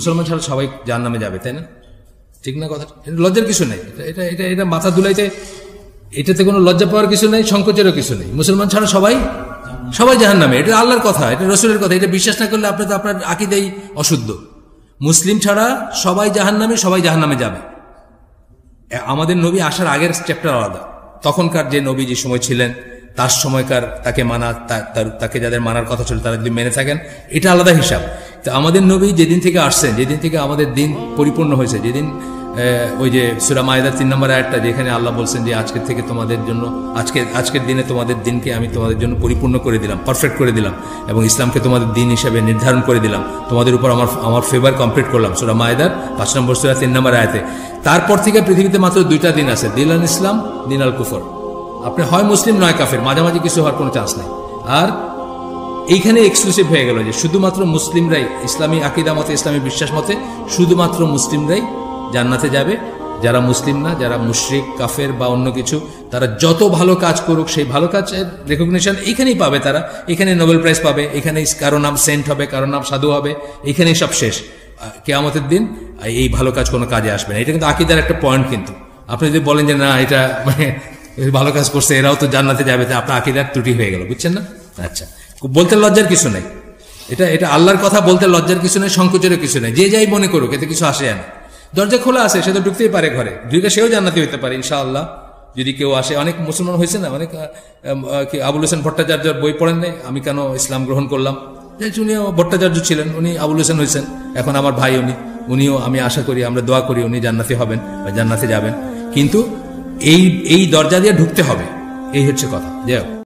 মুসলমান ছাড়া সবাই যার নামে যাবে, তাই না? ঠিক না কথা? লজ্জার কিছু নেই। এটা এটা এটা মাথা দুলাইতে এটাতে কোনো লজ্জা পাওয়ার কিছু নেই, সংকোচেরও কিছু নেই। মুসলমান ছাড়া সবাই সবাই জাহান নামে এটা আল্লাহর কথা, এটা রসুলের কথা। এটা বিশ্বাস না করলে আপনি তো আপনার আকিদাই অশুদ্ধ। মুসলিম ছাড়া সবাই জাহান নামে সবাই জাহান নামে যাবে আমাদের নবী আসার আগের চ্যাপ্টার আলাদা। তখনকার যে নবী যে সময় ছিলেন, তার সময়কার তাকে মানা তাকে যাদের মানার কথা ছিল তারা যদি মেনে থাকেন, এটা আলাদা হিসাব। তো আমাদের নবী যেদিন থেকে আসছেন, যেদিন থেকে আমাদের দিন পরিপূর্ণ হয়েছে, যেদিন ওই যে সুরা মায়েদার তিন নম্বর একটা যেখানে আল্লাহ বলছেন যে আজকের থেকে তোমাদের জন্য, আজকে, আজকের দিনে তোমাদের দিনকে আমি তোমাদের জন্য পরিপূর্ণ করে দিলাম পারফেক্ট করে দিলাম এবং ইসলামকে তোমাদের দিন হিসাবে নির্ধারণ করে দিলাম। তোমাদের উপর আমার আমার ফেভার কমপ্লিট করলাম, সুরা মায়েদার পাঁচ নম্বর সুরা তিন নম্বর আয়াতে। তারপর থেকে পৃথিবীতে মাত্র দুইটা দিন আছে দিন আল ইসলাম দিন আল কুফর। আপনি হয় মুসলিম নয় কাফের, মাঝামাঝি কিছু হওয়ার কোনো চান্স নেই। আর এইখানে এক্সক্লুসিভ হয়ে গেল যে শুধুমাত্র মুসলিমরাই ইসলামী আকিদা মতে, ইসলামী বিশ্বাস মতে শুধুমাত্র মুসলিমরাই জান্নাতে যাবে। যারা মুসলিম না, যারা মুশরিক, কাফের বা অন্য কিছু, তারা যত ভালো কাজ করুক, সেই ভালো কাজের রেকগনিশন এখানেই পাবে তারা। এখানে নোবেল প্রাইজ পাবে এখানে কারও নাম সেন্ট হবে, কারও নাম সাধু হবে, এখানেই সব শেষ। কেয়ামতের দিন এই ভালো কাজ কোনো কাজে আসবে না। এটা কিন্তু আকিদার একটা পয়েন্ট কিন্তু। আপনি যদি বলেন যে না, এটা মানে ভালো কাজ করছে, এরাও তো জান্নাতে যাবে আপনার আকিদার ত্রুটি হয়ে গেল, বুঝছেন না? আচ্ছা। বলতে লজ্জার কিছু নেই। এটা এটা আল্লাহর কথা বলতে লজ্জার কিছু নেই, সংকোচেরও কিছু নেই। যে যাই মনে করুক, এতে কিছু আসে না। দরজা খোলা আছে, সে তো ঢুকতেই পারে ঘরে। ঢুকে সেও জান্নাতি হতে পারে, ইনশাআল্লাহ। যদি কেউ আসে, অনেক মুসলমান হয়েছে না, অনেক আবুল হোসেন ভট্টাচার্যর বই পড়েন নাই, আমি কেন ইসলাম গ্রহণ করলাম? যে উনিও ভট্টাচার্য ছিলেন, উনি আবুল হোসেন হয়েছেন, এখন আমার ভাই উনি। উনিও, আমি আশা করি, আমরা দোয়া করি উনি জান্নাতি হবেন বা জান্নাতে যাবেন। কিন্তু এই এই দরজা দিয়ে ঢুকতে হবে, এই হচ্ছে কথা। যাই হোক।